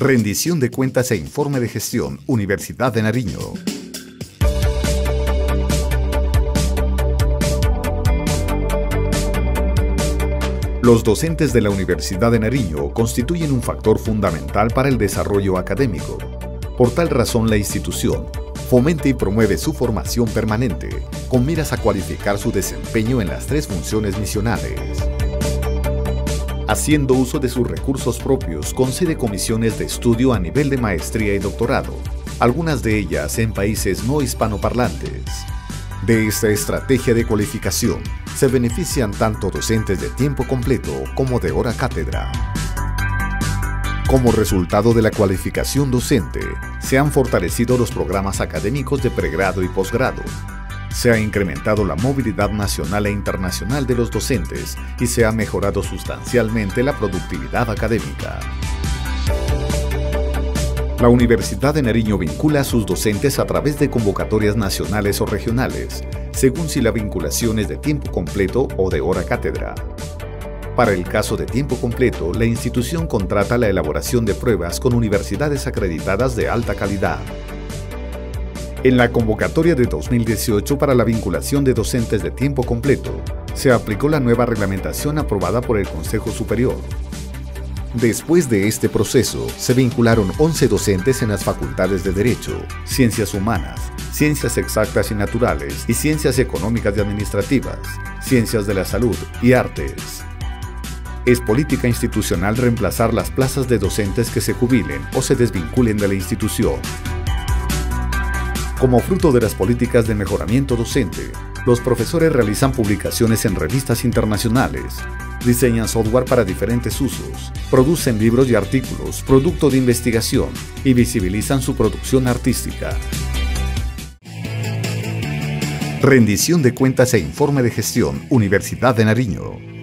Rendición de cuentas e informe de gestión, Universidad de Nariño. Los docentes de la Universidad de Nariño constituyen un factor fundamental para el desarrollo académico. Por tal razón, la institución fomenta y promueve su formación permanente, con miras a cualificar su desempeño en las tres funciones misionales. Haciendo uso de sus recursos propios, concede comisiones de estudio a nivel de maestría y doctorado, algunas de ellas en países no hispanoparlantes. De esta estrategia de cualificación se benefician tanto docentes de tiempo completo como de hora cátedra. Como resultado de la cualificación docente, se han fortalecido los programas académicos de pregrado y posgrado. Se ha incrementado la movilidad nacional e internacional de los docentes y se ha mejorado sustancialmente la productividad académica. La Universidad de Nariño vincula a sus docentes a través de convocatorias nacionales o regionales, según si la vinculación es de tiempo completo o de hora cátedra. Para el caso de tiempo completo, la institución contrata la elaboración de pruebas con universidades acreditadas de alta calidad. En la convocatoria de 2018 para la vinculación de docentes de tiempo completo, se aplicó la nueva reglamentación aprobada por el Consejo Superior, Después de este proceso, se vincularon 11 docentes en las facultades de Derecho, Ciencias Humanas, Ciencias Exactas y Naturales y Ciencias Económicas y Administrativas, Ciencias de la Salud y Artes. Es política institucional reemplazar las plazas de docentes que se jubilen o se desvinculen de la institución. Como fruto de las políticas de mejoramiento docente, los profesores realizan publicaciones en revistas internacionales, diseñan software para diferentes usos, producen libros y artículos, producto de investigación y visibilizan su producción artística. Rendición de cuentas e informe de gestión, Universidad de Nariño.